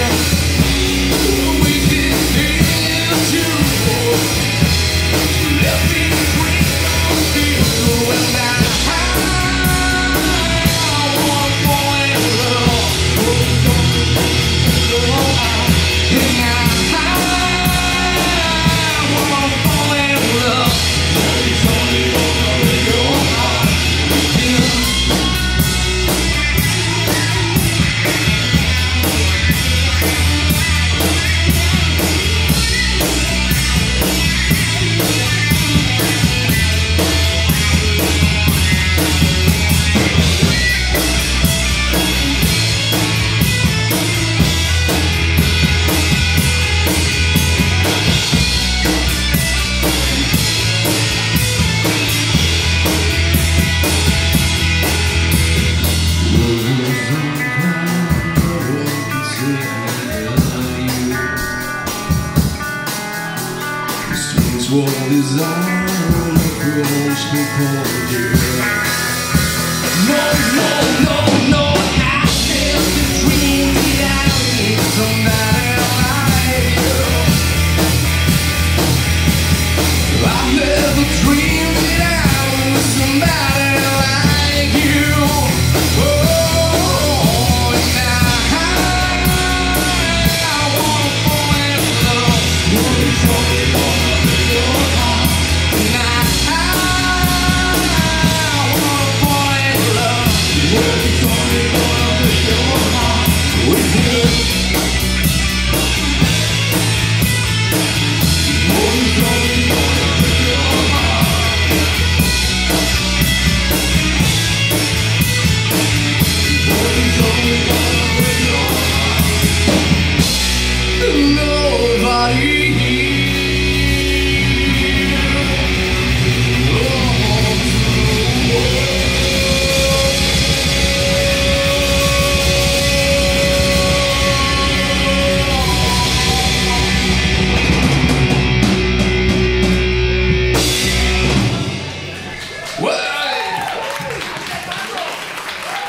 Yeah. Design approach before you. No, no, no, no, I never dreamed that I need somebody like you. I never dreamed